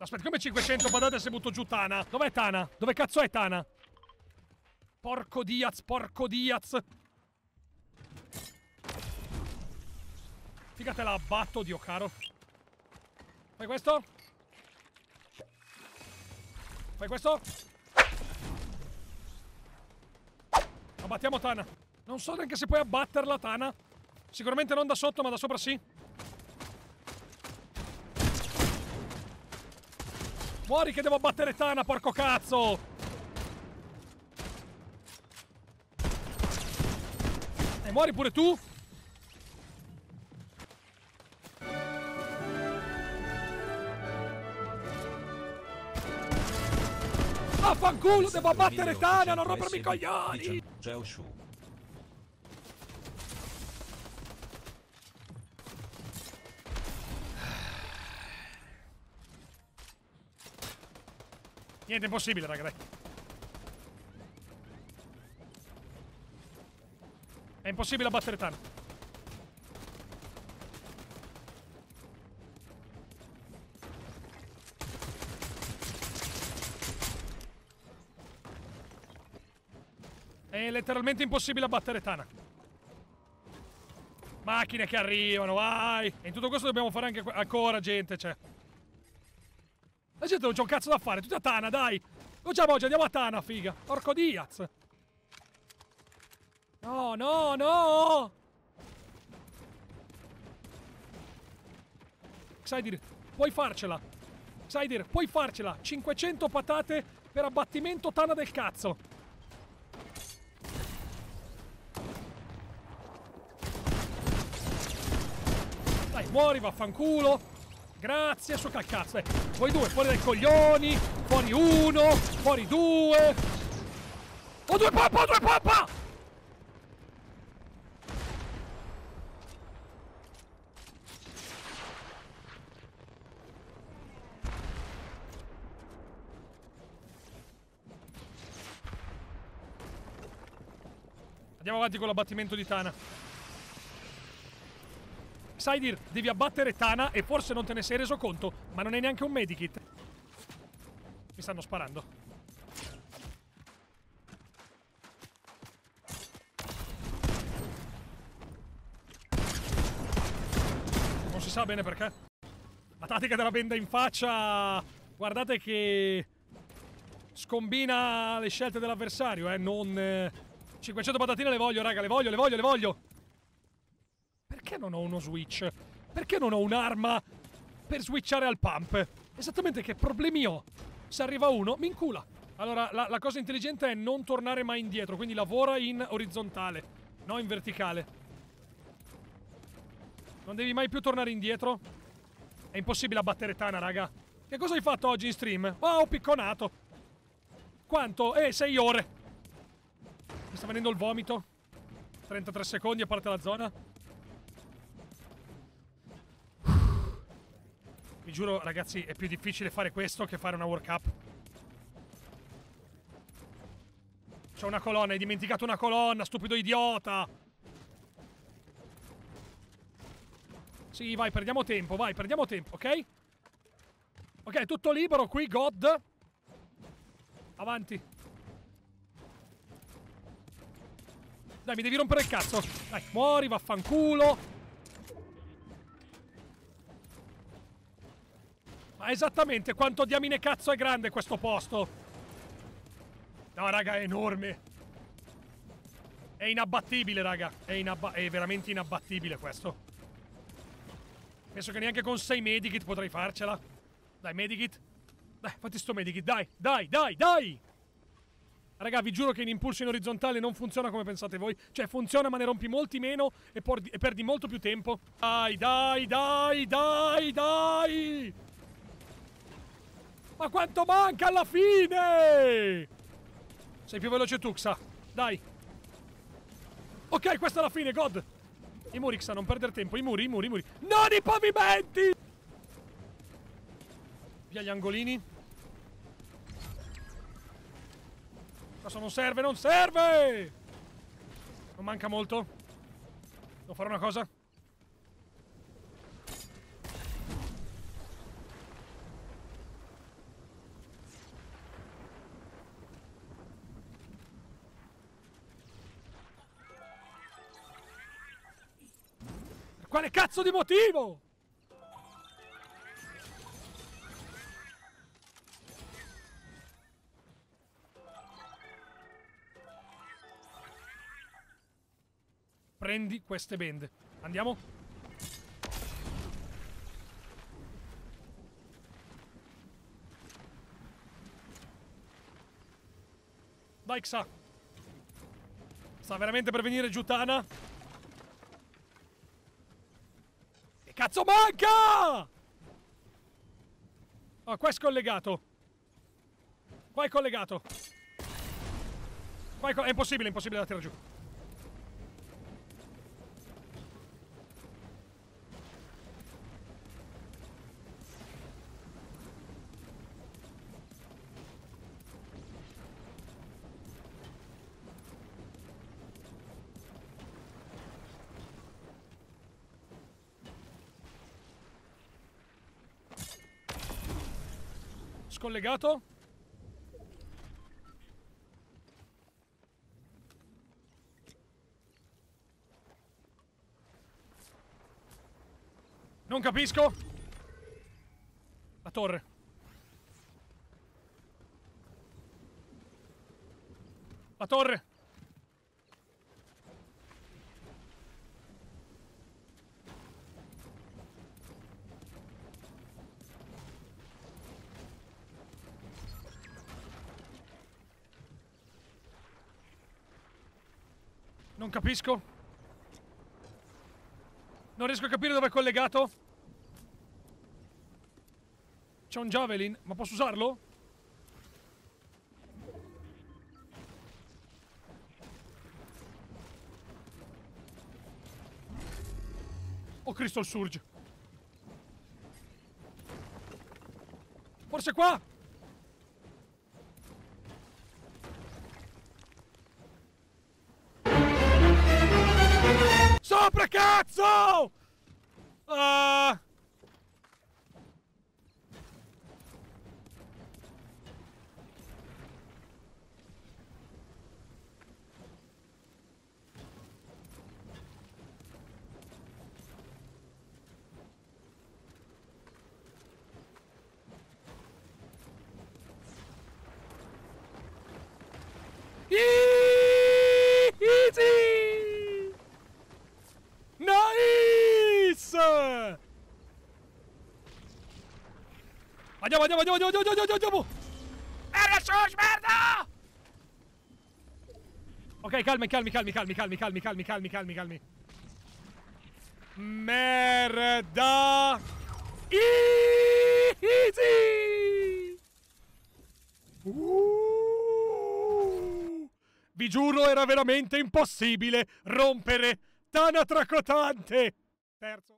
Aspetta, come 500 badate se butto giù Tana? Dov'è Tana? Dove cazzo è Tana? Porco Diaz, porco Diaz. Figa la abbatto, Dio caro. Fai questo? Fai questo? Abbattiamo Tana. Non so neanche se puoi abbatterla, Tana. Sicuramente non da sotto, ma da sopra sì. Muori che devo abbattere Tana, porco cazzo! E muori pure tu? Vaffanculo, devo abbattere Tana, non rompermi i coglioni! Geo Shu. Niente, impossibile, raga, dai. È impossibile abbattere Tana. È letteralmente impossibile abbattere Tana. Macchine che arrivano, vai! E in tutto questo dobbiamo fare anche ancora gente, cioè. Gente non c'è un cazzo da fare, tutti a Tana, dai! Facciamo oggi, andiamo a Tana, figa! Porco Diaz! No, no, no! Xaidir, puoi farcela! Xaidir, puoi farcela! 500 patate per abbattimento Tana del cazzo! Dai, muori, vaffanculo! Grazie, su che cazzo, eh. Voi due, fuori dai coglioni, fuori uno, fuori due. Ho due pappa, ho due pappa! Andiamo avanti con l'abbattimento di Tana. Saidir, devi abbattere Tana e forse non te ne sei reso conto, ma non hai neanche un medikit. Mi stanno sparando. Non si sa bene perché. La tattica della benda in faccia, guardate che scombina le scelte dell'avversario, eh, non... eh, 500 patatine le voglio, raga, le voglio, le voglio, le voglio. Perché non ho uno switch? Perché non ho un'arma per switchare al pump? Esattamente che problemi ho? Se arriva uno, mi incula. Allora, la, la cosa intelligente è non tornare mai indietro, quindi lavora in orizzontale, no in verticale. Non devi mai più tornare indietro. È impossibile abbattere Tana, raga. Che cosa hai fatto oggi in stream? Oh, ho picconato. Quanto? Eh, 6 ore. Mi sta venendo il vomito. 33 secondi a parte la zona. Vi giuro, ragazzi, è più difficile fare questo che fare una World Cup. C'è una colonna, hai dimenticato una colonna, stupido idiota! Sì, vai, perdiamo tempo, vai, perdiamo tempo, ok? Ok, tutto libero qui, God. Avanti. Dai, mi devi rompere il cazzo. Dai, muori, vaffanculo. Ma esattamente quanto diamine cazzo è grande questo posto? No, raga, è enorme. È inabbattibile, raga. È, inabba è veramente inabbattibile questo. Penso che neanche con 6 medikit potrei farcela. Dai, medikit. Dai, fatti sto medikit, dai, dai, dai, dai! Raga, vi giuro che in impulso in orizzontale non funziona come pensate voi. Cioè, funziona ma ne rompi molti meno e, e perdi molto più tempo. Dai, dai, dai, dai, dai! Ma quanto manca alla fine? Sei più veloce tu, Xa. Dai. Ok, questa è la fine, God. I muri, Xa, non perdere tempo. I muri, i muri, i muri. Non i pavimenti! Via gli angolini. Questo non serve, non serve! Non manca molto. Devo fare una cosa. Quale cazzo di motivo? Prendi queste bende. Andiamo? Dai, Xa. Sta veramente per venire giù Tana? Che cazzo manca? Oh, qua è scollegato. Qua è collegato. Qua è, co è impossibile, impossibile da tirare giù. Scollegato? Non capisco. La torre. La torre. Non capisco. Non riesco a capire dove è collegato. C'è un javelin, ma posso usarlo? Oh Cristo il Surge. Forse qua? Sopra cazzo! Ah! Andiamo, andiamo, andiamo, andiamo, andiamo, andiamo, andiamo! Era sus, merda! Ok, calmi, calmi, calmi, calmi, calmi, calmi, calmi, calmi, calmi, calmi. Merda! Easy! Uh! Vi giuro, era veramente impossibile rompere Tana Tracotante! Terzo.